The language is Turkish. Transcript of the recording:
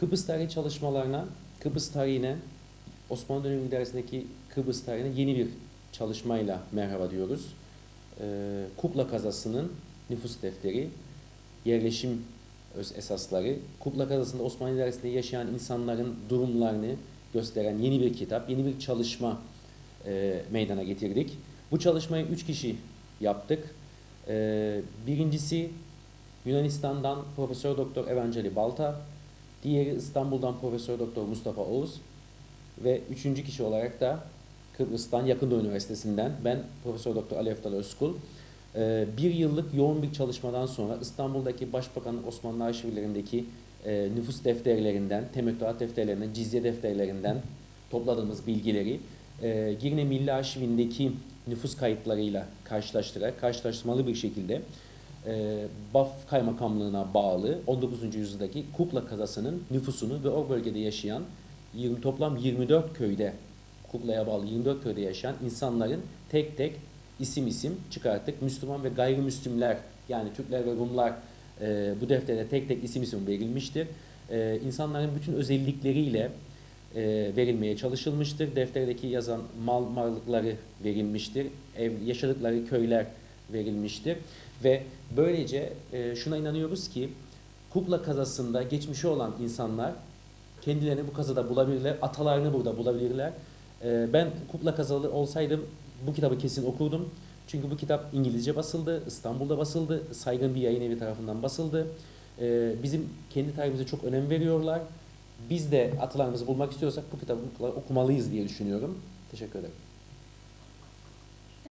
Kıbrıs tarihi çalışmalarına, Kıbrıs tarihine, Osmanlı dönemi idaresindeki Kıbrıs tarihine yeni bir çalışmayla merhaba diyoruz. Ee, Kukla kazasının nüfus defteri, yerleşim öz esasları, Kukla kazasında Osmanlı idaresinde yaşayan insanların durumlarını gösteren yeni bir kitap, yeni bir çalışma e, meydana getirdik. Bu çalışmayı üç kişi yaptık. Ee, birincisi Yunanistan'dan Profesör Doktor Evanjeli Balta, diğeri İstanbul'dan Profesör Doktor Mustafa Oğuz ve üçüncü kişi olarak da Kıbrıs'tan Yakın Üniversitesi'nden ben Profesör Doktor Ali Eftal Özkul. Ee, bir yıllık yoğun bir çalışmadan sonra İstanbul'daki Başbakan Osmanlı arşivlerindeki e, nüfus defterlerinden, temettüat defterlerinden, cizye defterlerinden topladığımız bilgileri e, Girne Milli Arşivindeki nüfus kayıtlarıyla karşılaştırarak, karşılaştırmalı bir şekilde e, Baf Kaymakamlığı'na bağlı 19. yüzyıldaki Kukla kazasının nüfusunu ve o bölgede yaşayan 20, toplam 24 köyde Kukla'ya bağlı 24 köyde yaşayan insanların tek tek isim isim çıkarttık. Müslüman ve gayrimüslimler yani Türkler ve Rumlar e, bu defterde tek tek isim isim verilmiştir. E, insanların bütün özellikleriyle e, verilmeye çalışılmıştır. Defterdeki yazan mal varlıkları verilmiştir. Ev, yaşadıkları köyler verilmiştir. Ve böylece e, şuna inanıyoruz ki Kukla kazasında geçmişi olan insanlar kendilerini bu kazada bulabilirler, atalarını burada bulabilirler. E, ben Kukla kazalı olsaydım bu kitabı kesin okurdum. Çünkü bu kitap İngilizce basıldı, İstanbul'da basıldı, saygın bir yayın evi tarafından basıldı. E, bizim kendi tarihimize çok önem veriyorlar. Biz de atalarımızı bulmak istiyorsak bu kitabı okumalıyız diye düşünüyorum. Teşekkür ederim.